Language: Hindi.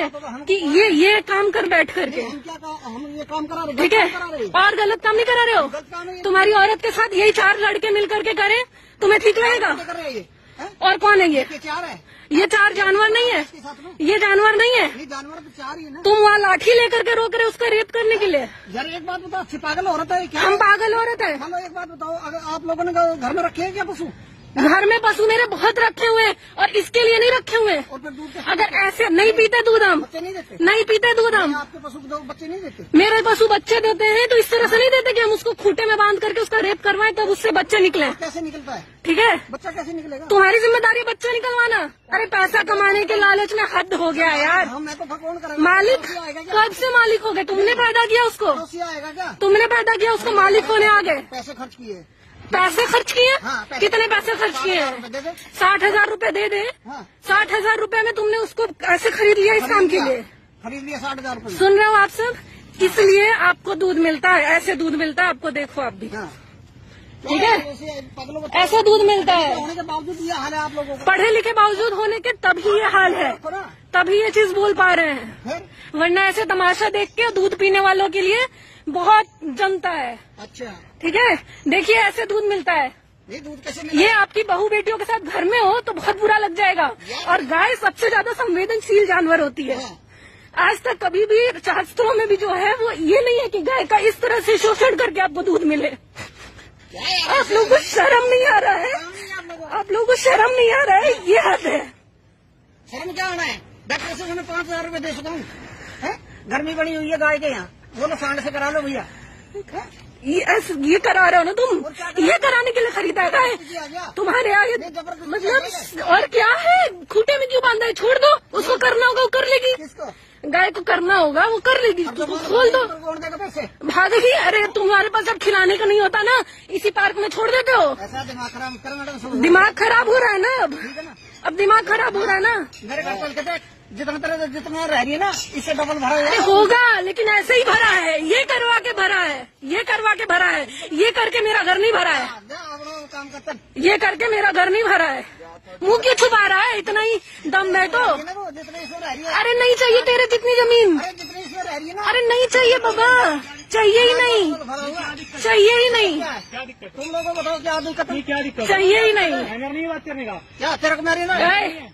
हैं कि ये ये काम कर बैठ करके। हम ये काम करा रहे ठीक है? और गलत काम नहीं करा रहे हो? तुम्हारी औरत के साथ यही चार लड़के मिल करके करें तुम्हें ठीक लगेगा? क्या कर रहे ये और कौन है ये? ये चार है। ये चार जानवर नहीं है। ये जानवर नहीं है। जानवर तो चार ही ना। तुम वहाँ लाठी लेकर के रोक रहे हो उसका रेप करने के लिए? यार एक बात बताओ पागल औरत है क्या? हम पागल औरत है। हम एक बात बताओ अगर आप लोगों ने घर में रखे हैं क्या पशु? घर में पशु मेरे बहुत रखे हुए हैं और इसके लिए नहीं रखे हुए अगर ऐसे नहीं पीते दूध हम नहीं नहीं पीते दूध हम। आपके पशु बच्चे नहीं देते। मेरे पशु बच्चे देते हैं तो इस तरह से नहीं देते कि हम उसको खूटे में बाँध करके उसका रेप करवाएँ तब उससे बच्चे निकले। कैसे निकलता है? ठीक है? बच्चा कैसे निकलेगा? तुम्हारी ज़िम्मेदारी है बच्चा निकलवाना। अरे पैसा कमाने के लालच में हद हो गया यार। हम मैं तो मालिक कब से मालिक हो गए? तुमने पैदा किया उसको? तुमने पैदा किया उसको मालिक होने आ गए। पैसे खर्च किए। पैसे खर्च किए? हाँ, पैसे- कितने पैसे खर्च किए? हैं साठ हज़ार रूपए दे दे। हाँ। साठ हज़ार रूपए में तुमने उसको ऐसे खरीद लिया इस काम के लिए? खरीद लिया साठ हज़ार सुन रहे हो आप सब? इसलिए आपको दूध मिलता है ऐसे दूध मिलता है आपको देखो आप भी। हाँ। ठीक है? ऐसे दूध मिलता है। होने के बावजूद ये हाल है आप लोगों का पढ़े लिखे बावजूद होने के तभी ये हाल है। तभी ये चीज़ बोल पा रहे हैं। वरना ऐसे तमाशा देख के दूध पीने वालों के लिए बहुत जनता है। अच्छा। ठीक है? देखिए ऐसे दूध मिलता है। ये दूध कैसे मिला? ये आपकी बहू बेटियों के साथ घर में हो तो बहुत बुरा लग जाएगा। और गाय सबसे ज़्यादा संवेदनशील जानवर होती है। हाँ। आज तक कभी भी शास्त्रों में भी जो है वो ये नहीं है कि गाय का इस तरह से शोषण करके आपको दूध मिले? आप लोगों को शर्म नहीं आ रहा है? आप लोगों को? शर्म नहीं आ रहा है? ये हद है। शर्म क्या आना है? डॉक्टर से मैं पाँच हज़ार रूपए दे सकता हूँ? गर्मी बड़ी हुई है गाय के यहाँ। बोलो सांड से करा लो भैया। ये एस, ये करा रहे हो ना तुम? ये कराने के लिए खरीदा है। तुम्हारे आगे मतलब और क्या है खूटे में क्यों बांधा है छोड़ दो उसको करना होगा वो कर लेगी किसको गाय को करना होगा वो कर लेगी। तो खोल दो। तो कौन भागेगी अरे तुम्हारे पास अब खिलाने का नहीं होता ना इसी पार्क में छोड़ देते हो। दिमाग खराब सब दिमाग खराब हो रहा है ना अब। है अब दिमाग खराब हो रहा है ना। मेरे घर चल के जितना तेरे जितना रह रही है ना इससे डबल भरा है। होगा लेकिन ऐसे ही भरा है। ये करवा के भरा है। ये करवा के भरा है। ये करके मेरा घर नहीं भरा है। काम करते ये करके मेरा घर नहीं भरा है। मुँह क्यों छुपा रहा है? इतना ही दम है है अरे नहीं चाहिए तेरे जितनी ज़मीन। अरे जितने इसमें रह रही है ना अरे नहीं चाहिए बाबा। चाहिए ही नहीं। चाहिए ही नहीं। क्या? तुम लोगों को बताओ क्या दिक्कत क्या दिक्कत चाहिए ही नहीं। बात करने का। क्या तेरे को मेरी ना ए,